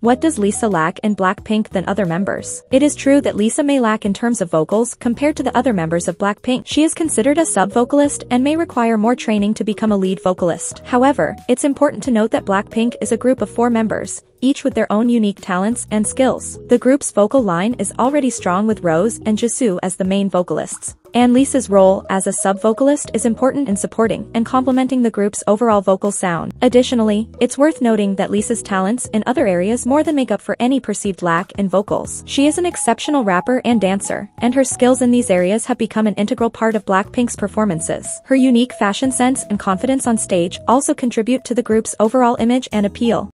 What does Lisa lack in Blackpink than other members? It is true that Lisa may lack in terms of vocals compared to the other members of Blackpink. She is considered a sub-vocalist and may require more training to become a lead vocalist. However, it's important to note that Blackpink is a group of four members, each with their own unique talents and skills. The group's vocal line is already strong with Rose and Jisoo as the main vocalists. And Lisa's role as a sub-vocalist is important in supporting and complementing the group's overall vocal sound. Additionally, it's worth noting that Lisa's talents in other areas more than make up for any perceived lack in vocals. She is an exceptional rapper and dancer, and her skills in these areas have become an integral part of Blackpink's performances. Her unique fashion sense and confidence on stage also contribute to the group's overall image and appeal.